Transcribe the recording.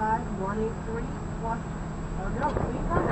five one eight three plus, oh no, please, no,